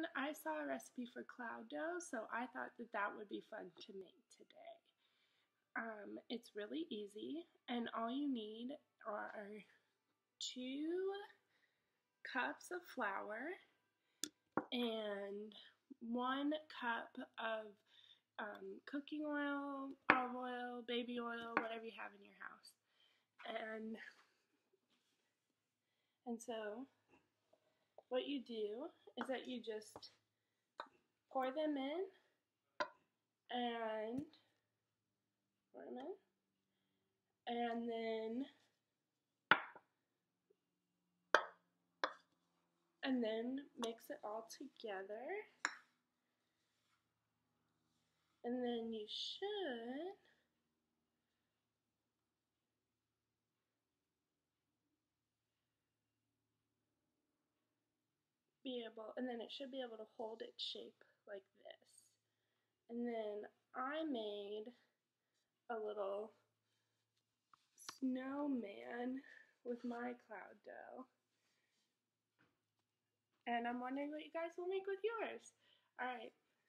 And I saw a recipe for cloud dough, so I thought that that would be fun to make today. Um, it's really easy, and all you need are two cups of flour and one cup of um, cooking oil, olive oil, baby oil, whatever you have in your house. And and so what you do is that you just pour them in and pour them in and then and then mix it all together. And then you should be able, and then it should be able to hold its shape like this. And then I made a little snowman with my cloud dough. And I'm wondering what you guys will make with yours. Alright, bye.